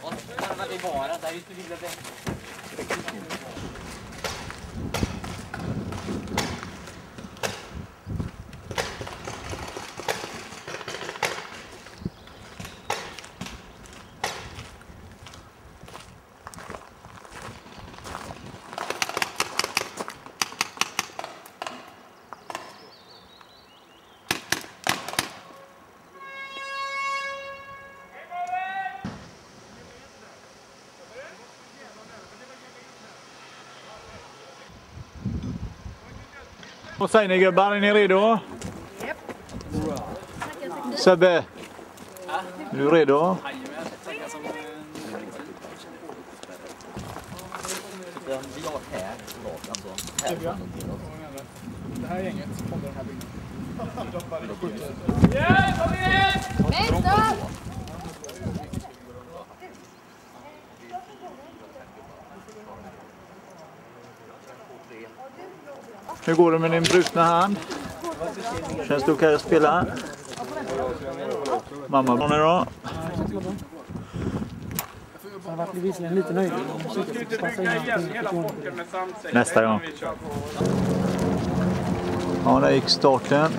Vad säger ni gubbar? Är ni redo? Sebbe? Är du redo? Det här gänget håller den här byggnaden. Hur går det med din brutna hand? Känns det okej att spela? Mamma, hur är då? Vart visserligen lite nöjd. Nästa gång. Ja, där gick starten.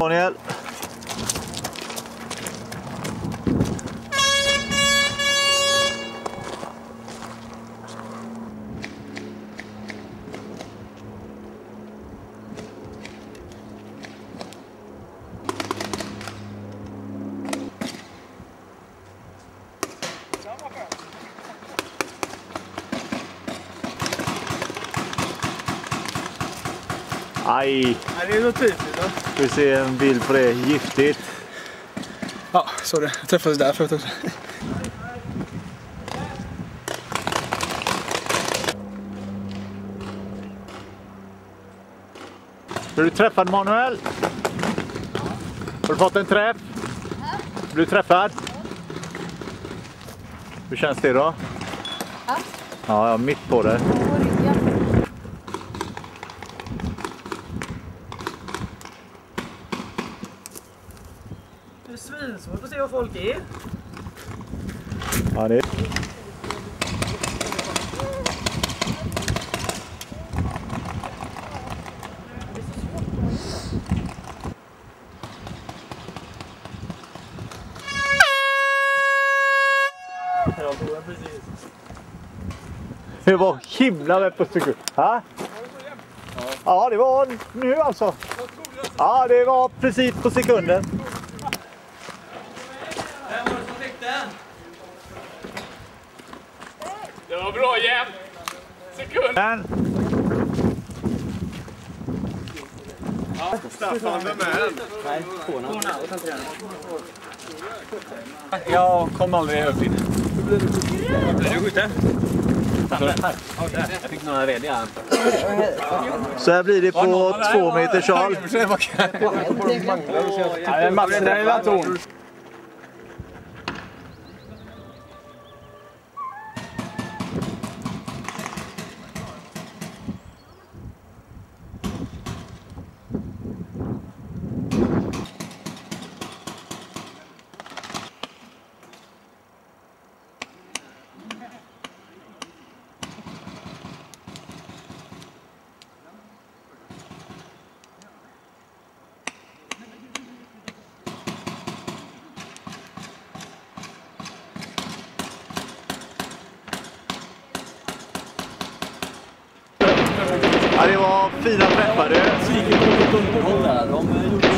Daniel. Aj, Det är så typiskt. ska vi se en bild på det. Giftigt. Ja, sorry. Jag träffades där förut också. Är du träffad Manuel? Har du fått en träff? Blir du träffad? Hur känns det då? Ja, ja mitt på det. Det är svinsvårt att se var folk är. Ja, det... Det var himla rätt på sekund. Ha? Ja, det var nu alltså. Ja, det var precis på sekunden. Det var bra jämnt. Sekund. Men, Staffan, vem är den? Jag kom aldrig upp dit. Blir du skjuter? Jag fick några rediga. så här blir det på två meters håll. Nej, Mats, det där är väl det var fina träffar du. Underhåll där. De gjorde.